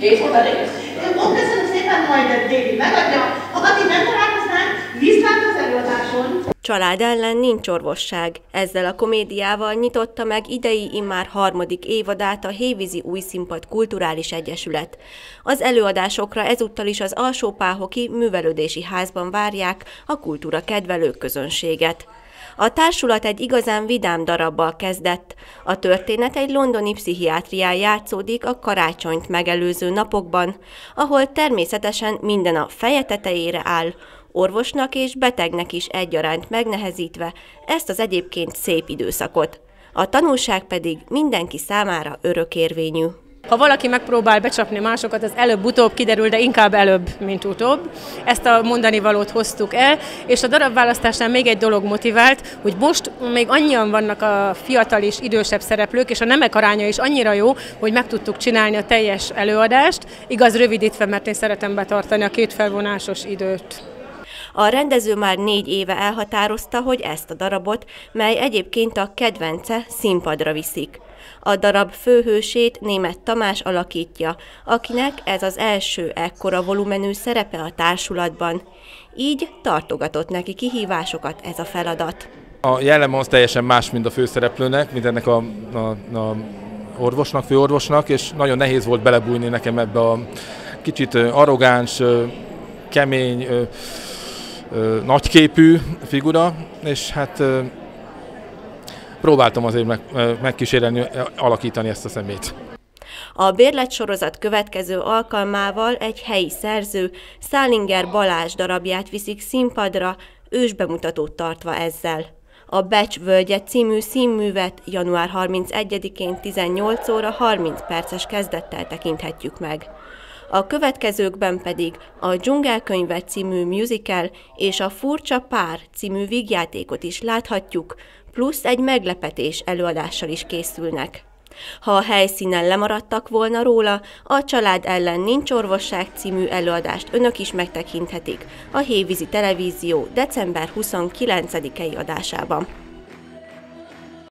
Kész volt a rész. Ó, köszönöm szépen, majd Dévi megadja. Ha addig nem találkoznánk, viszlát az előadáson. Család ellen nincs orvosság. Ezzel a komédiával nyitotta meg idei immár harmadik évadát a Hévízi Új Színpad Kulturális Egyesület. Az előadásokra ezúttal is az Alsópáhoki Művelődési Házban várják a kultúra kedvelő közönséget. A társulat egy igazán vidám darabbal kezdett. A történet egy londoni pszichiátrián játszódik a karácsonyt megelőző napokban, ahol természetesen minden a feje tetejére áll, orvosnak és betegnek is egyaránt megnehezítve ezt az egyébként szép időszakot. A tanulság pedig mindenki számára örökérvényű. Ha valaki megpróbál becsapni másokat, az előbb-utóbb kiderül, de inkább előbb, mint utóbb. Ezt a mondani valót hoztuk el, és a darabválasztásnál még egy dolog motivált, hogy most még annyian vannak a fiatal és idősebb szereplők, és a nemek aránya is annyira jó, hogy meg tudtuk csinálni a teljes előadást, igaz rövidítve, mert én szeretem betartani a két felvonásos időt. A rendező már négy éve elhatározta, hogy ezt a darabot, mely egyébként a kedvence, színpadra viszik. A darab főhősét német Tamás alakítja, akinek ez az első ekkora volumenű szerepe a társulatban. Így tartogatott neki kihívásokat ez a feladat. A jellem az teljesen más, mint a főszereplőnek, mint ennek a, a, a orvosnak, főorvosnak, és nagyon nehéz volt belebújni nekem ebbe a kicsit arrogáns, kemény, nagyképű figura, és hát próbáltam azért meg, megkísérelni, alakítani ezt a szemét. A bérlet sorozat következő alkalmával egy helyi szerző, Szálinger Balázs darabját viszik színpadra, ősbemutatót tartva ezzel. A Becs Völgye című színművet január 31-én 18 óra 30 perces kezdettel tekinthetjük meg. A következőkben pedig a Dzsungelkönyve című musical és a Furcsa Pár című vígjátékot is láthatjuk, plusz egy meglepetés előadással is készülnek. Ha a helyszínen lemaradtak volna róla, a Család ellen nincs orvosság című előadást önök is megtekinthetik a Hévízi Televízió december 29-i adásában.